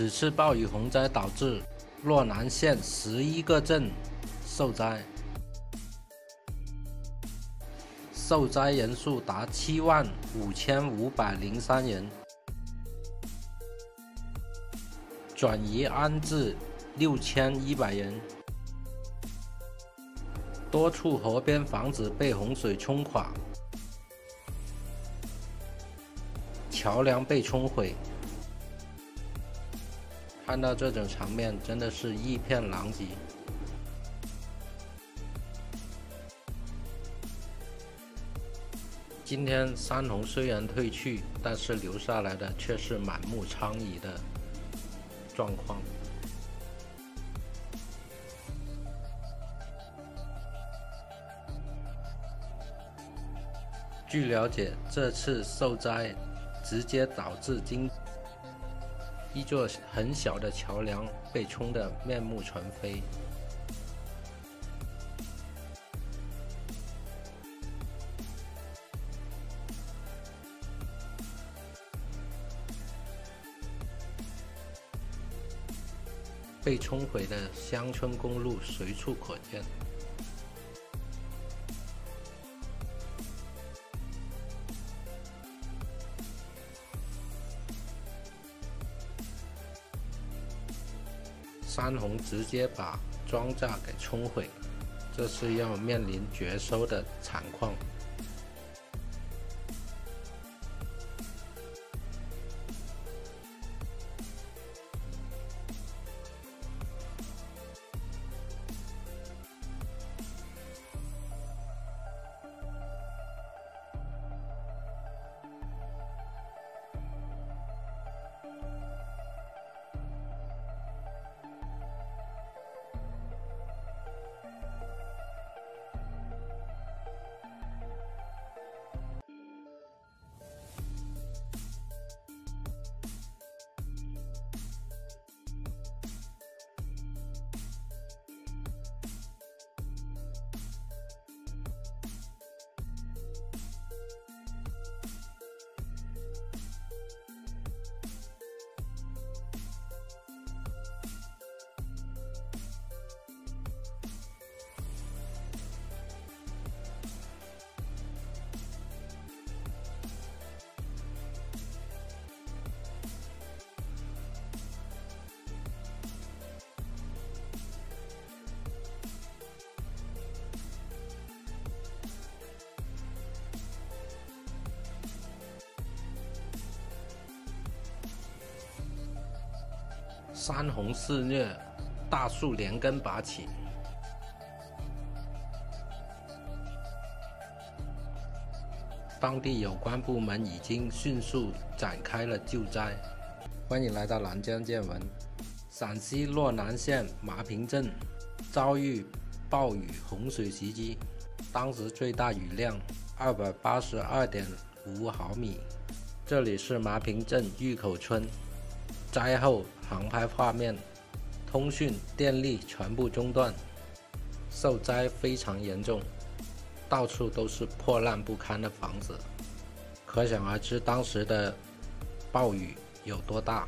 此次暴雨洪灾导致洛南县十一个镇受灾，受灾人数达七万五千五百零三人，转移安置六千一百人，多处河边房子被洪水冲垮，桥梁被冲毁。看到这种场面，真的是一片狼藉。今天山洪虽然退去，但是留下来的却是满目疮痍的状况。据了解，这次受灾直接导致经。一座很小的桥梁被冲得面目全非，被冲毁的乡村公路随处可见。山洪直接把庄稼给冲毁，这是要面临绝收的惨况。山洪肆虐，大树连根拔起。当地有关部门已经迅速展开了救灾。欢迎来到南疆见闻。陕西洛南县麻坪镇遭遇暴雨洪水袭击，当时最大雨量二百八十二点五毫米。这里是麻坪镇峪口村。灾后航拍画面，通讯、电力全部中断，受灾非常严重，到处都是破烂不堪的房子，可想而知当时的暴雨有多大。